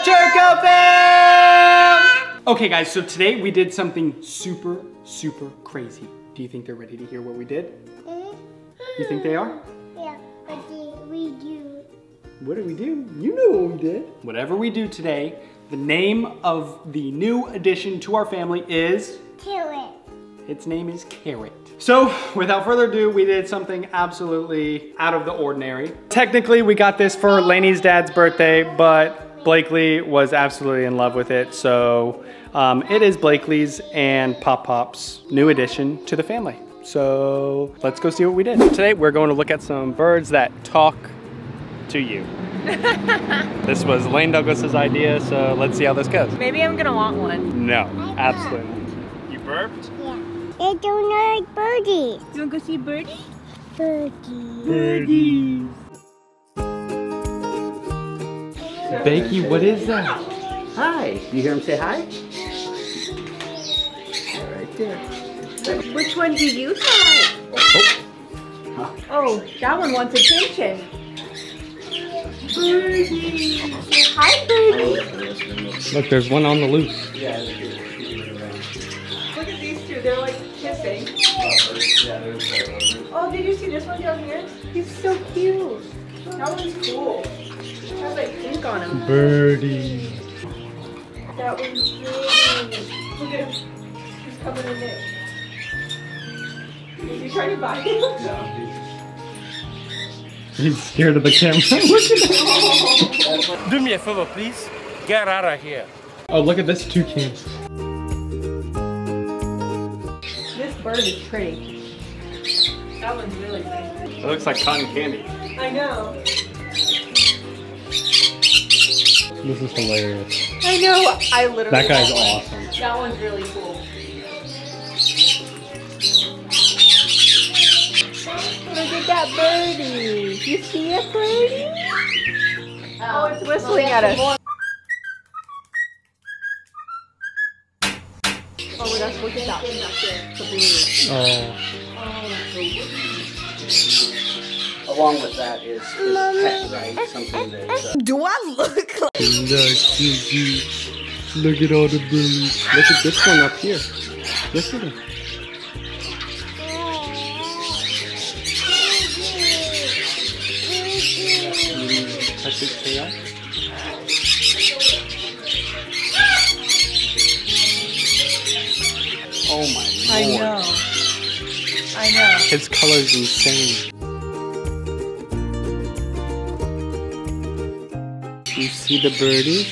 up, Churco fam? Okay, guys, so today we did something super, super crazy. Do you think they're ready to hear what we did? You think they are? Yeah, what did we do? What did we do? You know what we did. Whatever we do today, the name of the new addition to our family is, Carrot. its name is Carrot. So without further ado, we did something absolutely out of the ordinary. Technically, we got this for Lanie's dad's birthday, but Blakeley was absolutely in love with it. So um, it is Blakeley's and Pop Pop's new addition to the family. So let's go see what we did. Today, we're going to look at some birds that talk to you. this was Lane Douglas's idea, so let's see how this goes. Maybe I'm gonna want one. No, absolutely. not. You burped? Yeah. They don't like birdies. You wanna go see Birdie? Birdies. Birdies. Becky, what is that? Hi. You hear him say hi? Right there. Which one do you have? Oh. oh, that one wants attention. Birdie. Hi, Birdie. Look, there's one on the loose. Yeah. Look at these two. They're like kissing. Oh, did you see this one down here? He's so cute. That one's cool. It has like pink on him. Birdie. That one's pretty. Look at him. He's coming in it. Is he trying to bite him? He's scared of the camera. look at that. Do me a favor, please. Get out of here. Oh, look at this two toucan. This bird is pretty. That one's really pretty. It looks like cotton candy. I know. This is hilarious. I know. I literally. That guy's awesome. That one's really cool. Look at that birdie. You see it, birdie? Oh, it's whistling at us. Oh, oh. oh, that's look at that. The blue. Oh. Along with that is, is pet, right? Something that. Uh, Do I look like? Look, look at all the birds. Look at this one up here. Look at it. Touch his tail. Oh my god. I know. I know. His color's insane. See the birdie?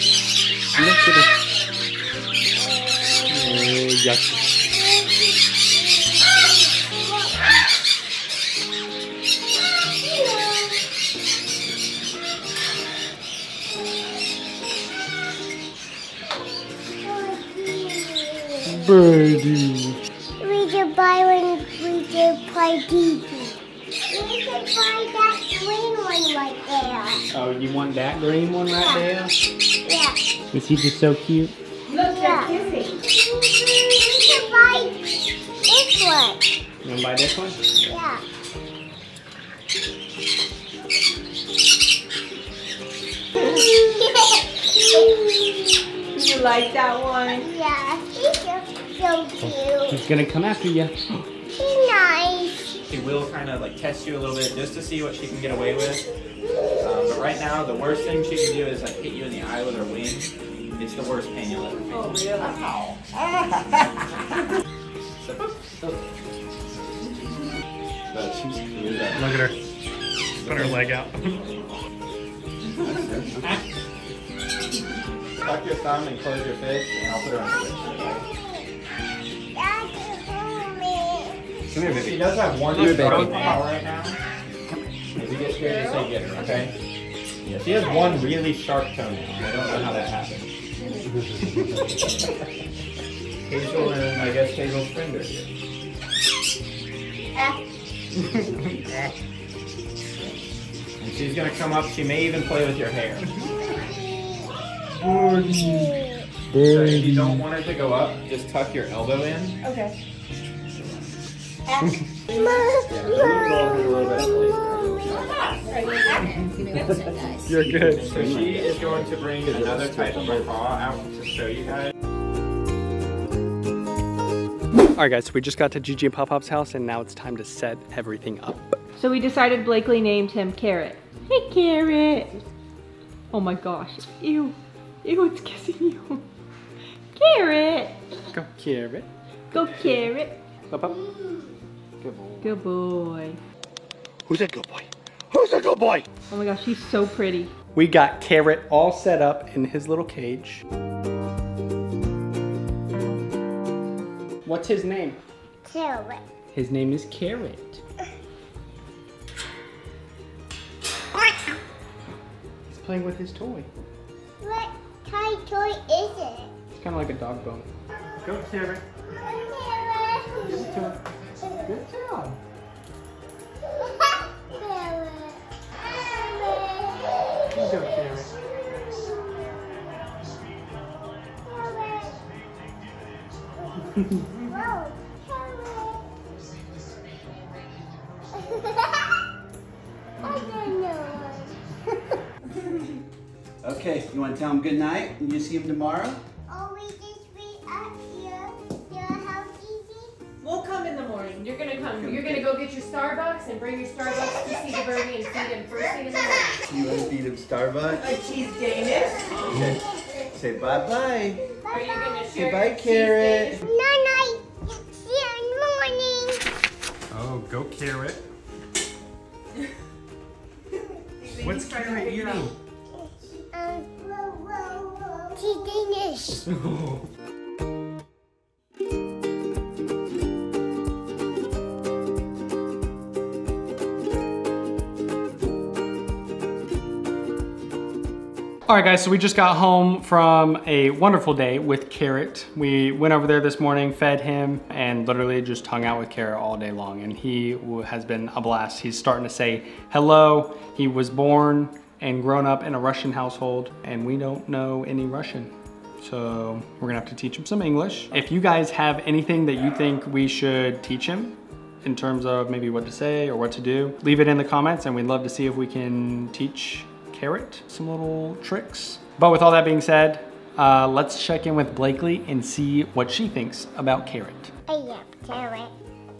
Look at it. Oh, yucky. Birdie. We should buy when we should play TV. We should buy that green one right there. Oh, you want that green one right there? Yeah. Is he just so cute? Look, Yeah. they're kissing. We should buy this one. You want to buy this one? Yeah. You like that one? yeah, he's so, so cute. He's gonna come after you. He's nice. She will kind of like test you a little bit just to see what she can get away with. Um, but right now, the worst thing she can do is like hit you in the eye with her wing. It's the worst pain you'll ever feel. Oh, really? But she's cute. Look at her. Put her leg out. Tuck your thumb and close your fist, and I'll put her on your Come here, She does have one Here, strong baby. paw right now. If you get scared, just say get her, okay? Yeah, she has one really sharp toenail. I don't know how that happened. Hazel and I guess Hazel's friend are here. And she's gonna come up. She may even play with your hair. So if you don't want her to go up, just tuck your elbow in. Okay. You're good. So she is going to bring another type of macaw out to show you guys. All right, guys, so we just got to Gigi and Pop Pop's house, and now it's time to set everything up. So we decided Blakeley named him Carrot. Hey, Carrot. Oh my gosh. Ew. Ew, it's kissing you. Carrot. Go, Carrot. Go, Carrot. Pop Pop. Good boy. Good boy. Who's a good boy? Who's a good boy? Oh my gosh, he's so pretty. We got Carrot all set up in his little cage. What's his name? Carrot. His name is Carrot. He's playing with his toy. What kind of toy is it? It's kind of like a dog bone. Go, Carrot. Go, Carrot. Okay, you want to tell him good night and you see him tomorrow? Oh, we just be up here. Your house, Gigi? We'll come in the morning. You're gonna come. You're gonna go get your Starbucks and bring your Starbucks to see the birdie and feed him first thing in the morning. You want to feed him Starbucks? A cheese Danish. Okay. Say bye-bye. Are you gonna share bye, your cheese Carrot. Danish? Night night. See you in the morning. Oh, go Carrot. What's Carrot eating? Um, cheese Danish. All right, guys, so we just got home from a wonderful day with Carrot. We went over there this morning, fed him, and literally just hung out with Carrot all day long. And he has been a blast. He's starting to say hello. He was born and grown up in a Russian household, and we don't know any Russian. So we're gonna have to teach him some English. If you guys have anything that you think we should teach him, in terms of maybe what to say or what to do, leave it in the comments and we'd love to see if we can teach Carrot some little tricks. But with all that being said, uh, let's check in with Blakeley and see what she thinks about Carrot. I love carrot.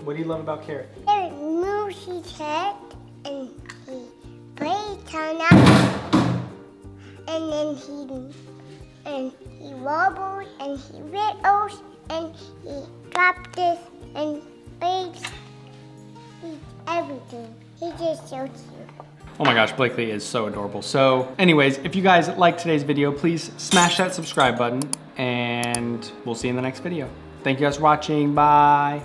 What do you love about Carrot? Carrot moves his head and he plays on up. And then he and he wobbles and he wiggles and he drops this and. He's everything. He's just so cute. Oh my gosh, Blakeley is so adorable. So anyways, if you guys like today's video, please smash that subscribe button and we'll see you in the next video. Thank you guys for watching. Bye.